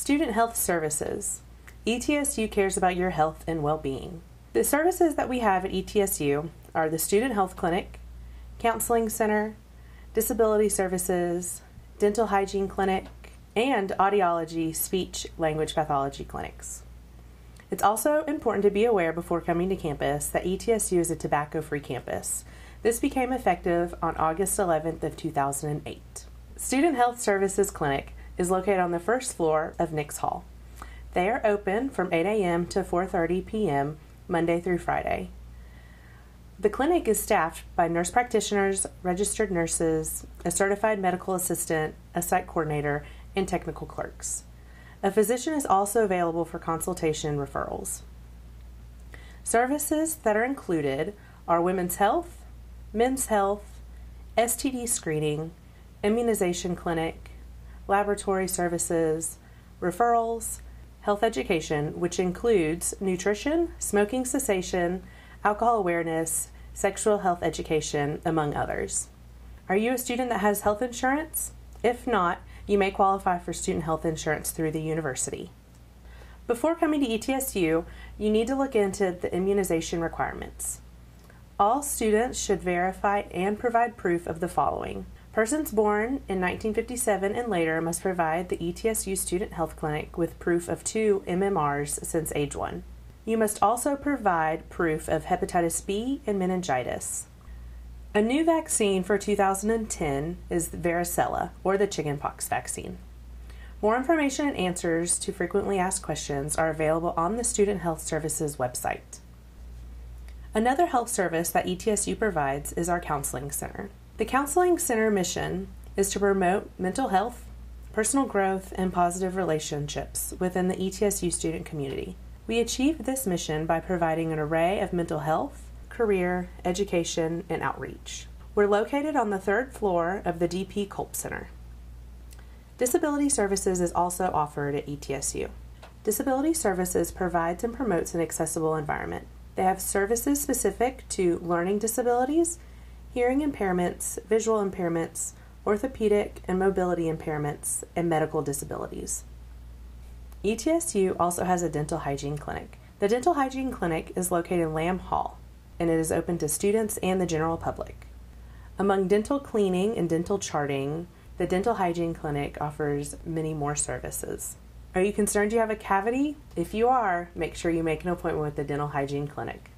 Student Health Services. ETSU cares about your health and well being. The services that we have at ETSU are the Student Health Clinic, Counseling Center, Disability Services, Dental Hygiene Clinic, and Audiology Speech Language Pathology Clinics. It's also important to be aware before coming to campus that ETSU is a tobacco-free campus. This became effective on August 11th of 2008. Student Health Services Clinic is located on the first floor of Nicks Hall. They are open from 8 a.m. to 4:30 p.m. Monday through Friday. The clinic is staffed by nurse practitioners, registered nurses, a certified medical assistant, a site coordinator, and technical clerks. A physician is also available for consultation and referrals. Services that are included are women's health, men's health, STD screening, immunization clinic, laboratory services, referrals, health education, which includes nutrition, smoking cessation, alcohol awareness, sexual health education, among others. Are you a student that has health insurance? If not, you may qualify for student health insurance through the university. Before coming to ETSU, you need to look into the immunization requirements. All students should verify and provide proof of the following. Persons born in 1957 and later must provide the ETSU Student Health Clinic with proof of two MMRs since age 1. You must also provide proof of hepatitis B and meningitis. A new vaccine for 2010 is varicella, or the chickenpox vaccine. More information and answers to frequently asked questions are available on the Student Health Services website. Another health service that ETSU provides is our Counseling Center. The Counseling Center mission is to promote mental health, personal growth, and positive relationships within the ETSU student community. We achieve this mission by providing an array of mental health, career, education, and outreach. We're located on the third floor of the DP Culp Center. Disability Services is also offered at ETSU. Disability Services provides and promotes an accessible environment. They have services specific to learning disabilities, hearing impairments, visual impairments, orthopedic and mobility impairments, and medical disabilities. ETSU also has a dental hygiene clinic. The dental hygiene clinic is located in Lamb Hall and it is open to students and the general public. Among dental cleaning and dental charting, the Dental Hygiene Clinic offers many more services. Are you concerned you have a cavity? If you are, make sure you make an appointment with the Dental Hygiene Clinic.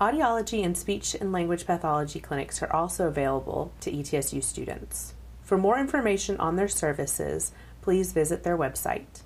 Audiology and speech and language pathology clinics are also available to ETSU students. For more information on their services, please visit their website.